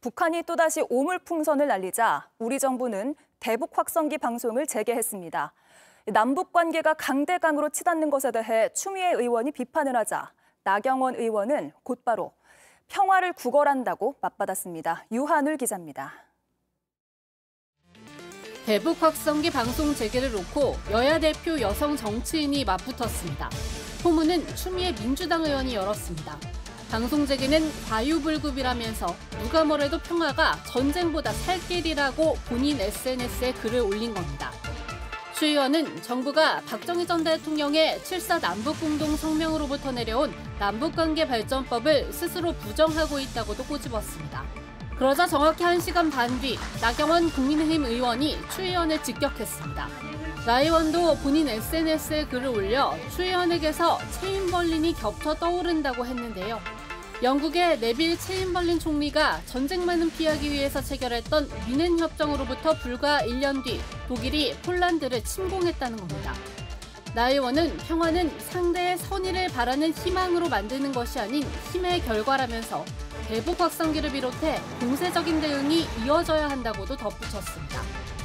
북한이 또다시 오물풍선을 날리자 우리 정부는 대북 확성기 방송을 재개했습니다. 남북 관계가 강대강으로 치닫는 것에 대해 추미애 의원이 비판을 하자 나경원 의원은 곧바로 평화를 구걸한다고 맞받았습니다. 유한울 기자입니다. 대북 확성기 방송 재개를 놓고 여야 대표 여성 정치인이 맞붙었습니다. 포문은 추미애 민주당 의원이 열었습니다. 방송 재개는 과유불급이라면서 누가 뭐래도 평화가 전쟁보다 살 길이라고 본인 SNS에 글을 올린 겁니다. 추 의원은 정부가 박정희 전 대통령의 7.4 남북공동 성명으로부터 내려온 남북관계 발전법을 스스로 부정하고 있다고도 꼬집었습니다. 그러자 정확히 1시간 반 뒤 나경원 국민의힘 의원이 추 의원을 직격했습니다. 나 의원도 본인 SNS에 글을 올려 추 의원에게서 체인 벌린이 겹쳐 떠오른다고 했는데요. 영국의 네빌 체인벌린 총리가 전쟁만은 피하기 위해서 체결했던 위넨 협정으로부터 불과 1년 뒤 독일이 폴란드를 침공했다는 겁니다. 나 의원은 평화는 상대의 선의를 바라는 희망으로 만드는 것이 아닌 힘의 결과라면서 대북 확성기를 비롯해 공세적인 대응이 이어져야 한다고도 덧붙였습니다.